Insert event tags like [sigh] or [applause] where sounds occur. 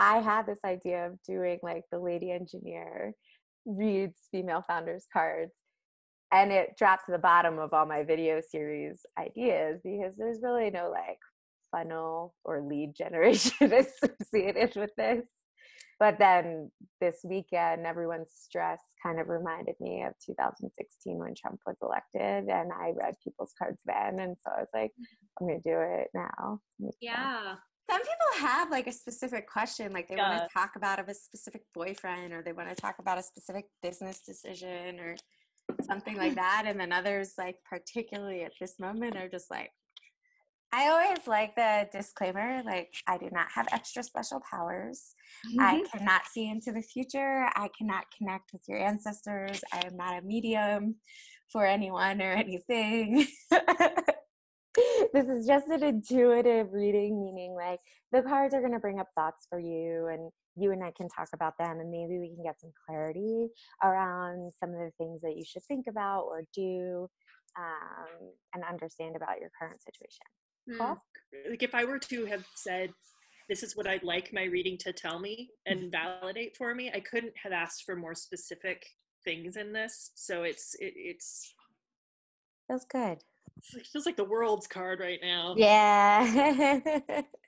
I had this idea of doing like the lady engineer reads female founders cards and it dropped to the bottom of all my video series ideas because there's really no like funnel or lead [laughs] generation associated with this. But then this weekend everyone's stress kind of reminded me of 2016 when trump was elected and i read people's cards then and so i was like mm-hmm. i'm gonna do it now. Yeah some people have like a specific question like they yeah. want to talk about a specific boyfriend or they want to talk about a specific business decision or something like [laughs] that and then others like particularly at this moment are just like I always like the disclaimer like, I do not have extra special powers. Mm-hmm. I cannot see into the future. I cannot connect with your ancestors. I am not a medium for anyone or anything. [laughs] [laughs] this is just an intuitive reading, meaning like the cards are going to bring up thoughts for you, and you and I can talk about them, and maybe we can get some clarity around some of the things that you should think about or do um, and understand about your current situation. Hmm. Like if I were to have said, this is what I'd like my reading to tell me and validate for me, I couldn't have asked for more specific things in this. So it's it, it's feels good. It feels like the world's card right now. Yeah. [laughs]